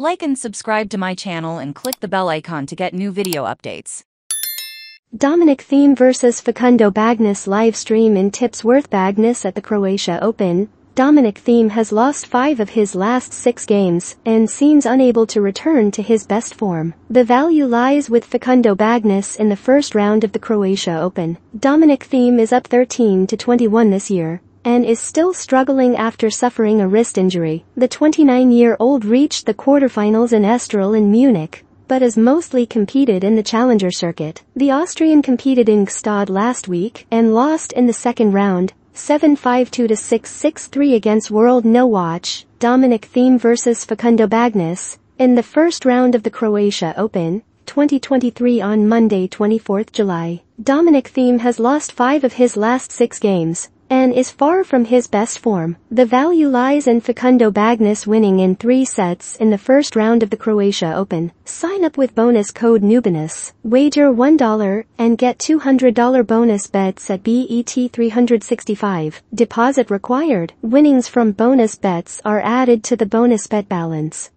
Like and subscribe to my channel and click the bell icon to get new video updates. Dominic Thiem vs Facundo Bagnis live stream in Tipsworth Bagnis at the Croatia Open. Dominic Thiem has lost five of his last six games and seems unable to return to his best form. The value lies with Facundo Bagnis in the first round of the Croatia Open. Dominic Thiem is up 13 to 21 this year and is still struggling after suffering a wrist injury. The 29-year-old reached the quarterfinals in Estoril in Munich, but has mostly competed in the challenger circuit. The Austrian competed in Gstaad last week and lost in the second round, 7-5-2-6-6-3 against World No Watch, Dominic Thiem vs Facundo Bagnis, in the first round of the Croatia Open, 2023 on Monday 24 July. Dominic Thiem has lost five of his last six games, and is far from his best form. The value lies in Facundo Bagnis winning in three sets in the first round of the Croatia Open. Sign up with bonus code NEWBINUS, wager $1 and get $200 bonus bets at BET365. Deposit required. Winnings from bonus bets are added to the bonus bet balance.